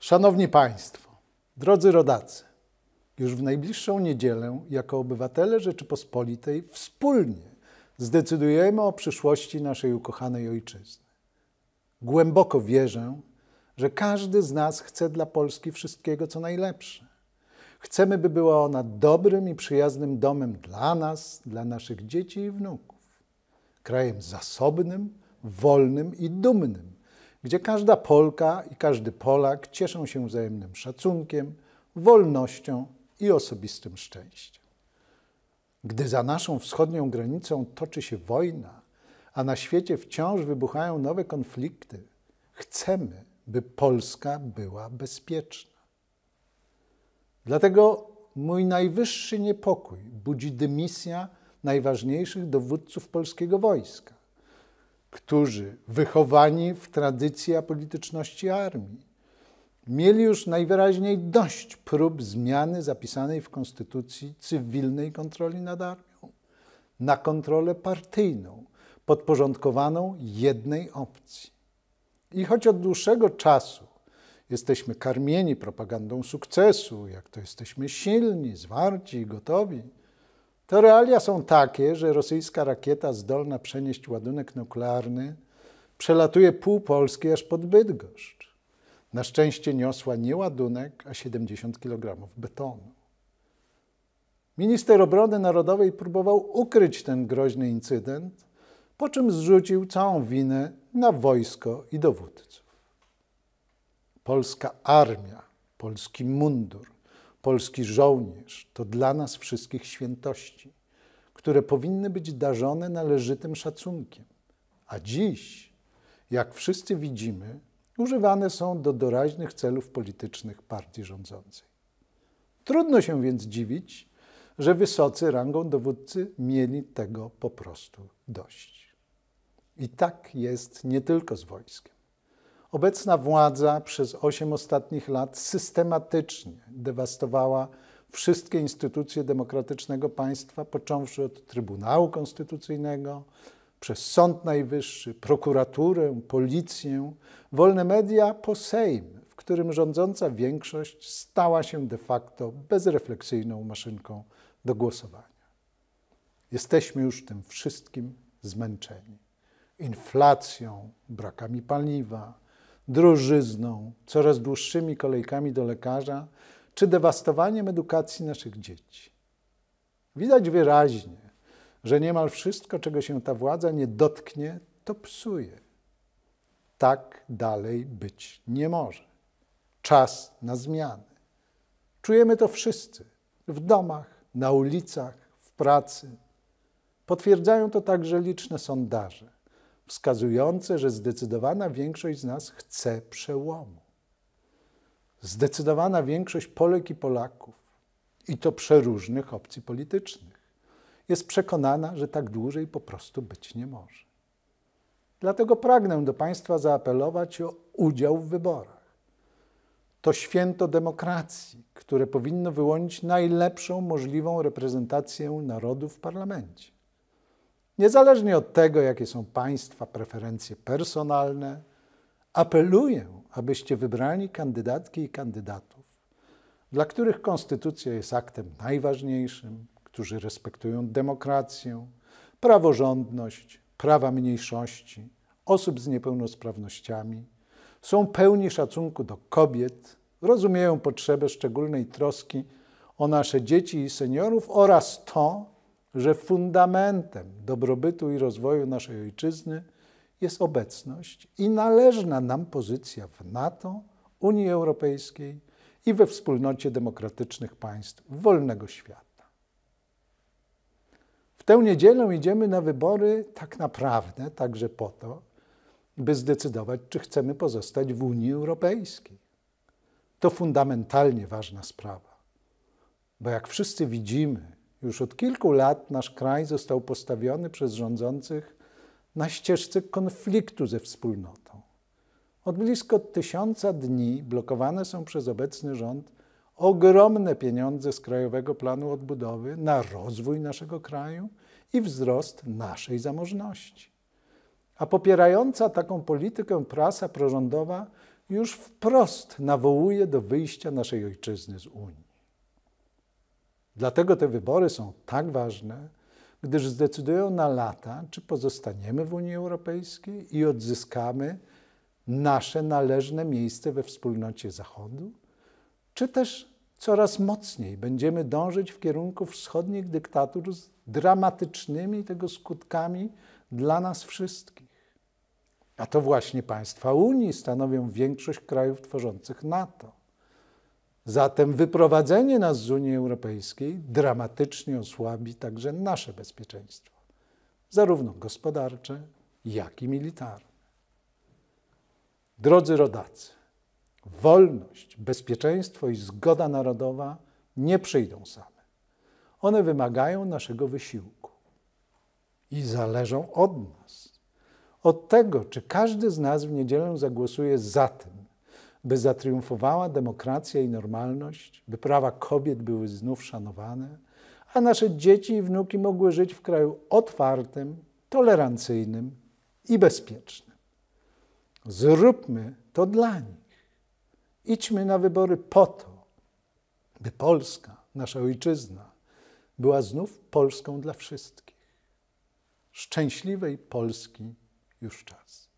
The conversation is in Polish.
Szanowni Państwo, drodzy rodacy, już w najbliższą niedzielę, jako obywatele Rzeczypospolitej, wspólnie zdecydujemy o przyszłości naszej ukochanej ojczyzny. Głęboko wierzę, że każdy z nas chce dla Polski wszystkiego, co najlepsze. Chcemy, by była ona dobrym i przyjaznym domem dla nas, dla naszych dzieci i wnuków. Krajem zasobnym, wolnym i dumnym, gdzie każda Polka i każdy Polak cieszą się wzajemnym szacunkiem, wolnością i osobistym szczęściem. Gdy za naszą wschodnią granicą toczy się wojna, a na świecie wciąż wybuchają nowe konflikty, chcemy, by Polska była bezpieczna. Dlatego mój najwyższy niepokój budzi dymisja najważniejszych dowódców polskiego wojska, którzy wychowani w tradycji apolityczności armii, mieli już najwyraźniej dość prób zmiany zapisanej w Konstytucji cywilnej kontroli nad armią na kontrolę partyjną, podporządkowaną jednej opcji. I choć od dłuższego czasu jesteśmy karmieni propagandą sukcesu, jak to jesteśmy silni, zwarci i gotowi, to realia są takie, że rosyjska rakieta zdolna przenieść ładunek nuklearny przelatuje pół Polski aż pod Bydgoszcz. Na szczęście niosła nie ładunek, a 70 kg betonu. Minister obrony narodowej próbował ukryć ten groźny incydent, po czym zrzucił całą winę na wojsko i dowódców. Polska armia, polski mundur, polski żołnierz to dla nas wszystkich świętości, które powinny być darzone należytym szacunkiem. A dziś, jak wszyscy widzimy, używane są do doraźnych celów politycznych partii rządzącej. Trudno się więc dziwić, że wysocy rangą dowódcy mieli tego po prostu dość. I tak jest nie tylko z wojskiem. Obecna władza przez osiem ostatnich lat systematycznie dewastowała wszystkie instytucje demokratycznego państwa, począwszy od Trybunału Konstytucyjnego, przez Sąd Najwyższy, prokuraturę, policję, wolne media po Sejm, w którym rządząca większość stała się de facto bezrefleksyjną maszynką do głosowania. Jesteśmy już tym wszystkim zmęczeni. Inflacją, brakami paliwa, drożyzną, coraz dłuższymi kolejkami do lekarza czy dewastowaniem edukacji naszych dzieci. Widać wyraźnie, że niemal wszystko, czego się ta władza nie dotknie, to psuje. Tak dalej być nie może. Czas na zmiany. Czujemy to wszyscy w domach, na ulicach, w pracy. Potwierdzają to także liczne sondaże wskazujące, że zdecydowana większość z nas chce przełomu. Zdecydowana większość Polek i Polaków, i to przeróżnych opcji politycznych, jest przekonana, że tak dłużej po prostu być nie może. Dlatego pragnę do Państwa zaapelować o udział w wyborach. To święto demokracji, które powinno wyłonić najlepszą możliwą reprezentację narodu w parlamencie. Niezależnie od tego, jakie są Państwa preferencje personalne, apeluję, abyście wybrali kandydatki i kandydatów, dla których konstytucja jest aktem najważniejszym, którzy respektują demokrację, praworządność, prawa mniejszości, osób z niepełnosprawnościami, są pełni szacunku do kobiet, rozumieją potrzebę szczególnej troski o nasze dzieci i seniorów oraz to, że fundamentem dobrobytu i rozwoju naszej ojczyzny jest obecność i należna nam pozycja w NATO, Unii Europejskiej i we wspólnocie demokratycznych państw wolnego świata. W tę niedzielę idziemy na wybory tak naprawdę także po to, by zdecydować, czy chcemy pozostać w Unii Europejskiej. To fundamentalnie ważna sprawa, bo jak wszyscy widzimy, już od kilku lat nasz kraj został postawiony przez rządzących na ścieżce konfliktu ze wspólnotą. Od blisko tysiąca dni blokowane są przez obecny rząd ogromne pieniądze z Krajowego Planu Odbudowy na rozwój naszego kraju i wzrost naszej zamożności. A popierająca taką politykę prasa prorządowa już wprost nawołuje do wyjścia naszej ojczyzny z Unii. Dlatego te wybory są tak ważne, gdyż zdecydują na lata, czy pozostaniemy w Unii Europejskiej i odzyskamy nasze należne miejsce we wspólnocie Zachodu, czy też coraz mocniej będziemy dążyć w kierunku wschodnich dyktatur z dramatycznymi tego skutkami dla nas wszystkich. A to właśnie państwa Unii stanowią większość krajów tworzących NATO. Zatem wyprowadzenie nas z Unii Europejskiej dramatycznie osłabi także nasze bezpieczeństwo, zarówno gospodarcze, jak i militarne. Drodzy rodacy, wolność, bezpieczeństwo i zgoda narodowa nie przyjdą same. One wymagają naszego wysiłku i zależą od nas. Od tego, czy każdy z nas w niedzielę zagłosuje za tym, by zatriumfowała demokracja i normalność, by prawa kobiet były znów szanowane, a nasze dzieci i wnuki mogły żyć w kraju otwartym, tolerancyjnym i bezpiecznym. Zróbmy to dla nich. Idźmy na wybory po to, by Polska, nasza ojczyzna, była znów Polską dla wszystkich. Szczęśliwej Polski już czas.